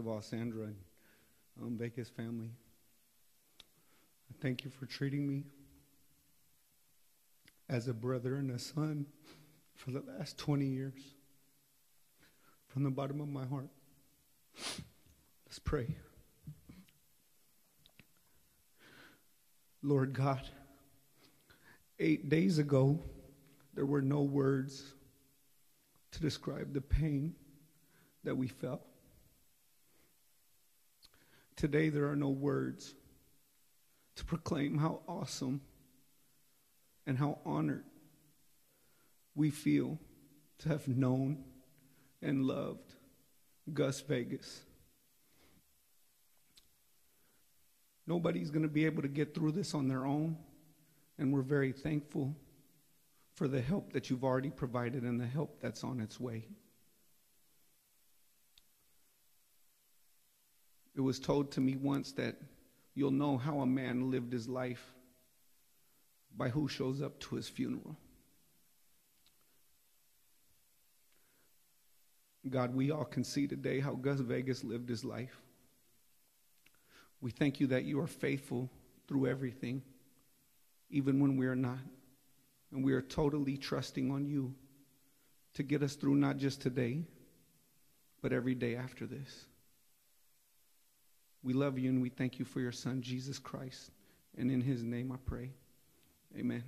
of all Sandra and um, Vegas family. I thank you for treating me as a brother and a son for the last 20 years. From the bottom of my heart. Let's pray. Lord God, eight days ago, there were no words to describe the pain that we felt. Today, there are no words to proclaim how awesome and how honored we feel to have known and loved Gus Vegas. Nobody's going to be able to get through this on their own, and we're very thankful for the help that you've already provided and the help that's on its way. It was told to me once that you'll know how a man lived his life by who shows up to his funeral. God, we all can see today how Gus Vegas lived his life. We thank you that you are faithful through everything, even when we are not. And we are totally trusting on you to get us through not just today, but every day after this. We love you and we thank you for your son, Jesus Christ. And in his name I pray. Amen.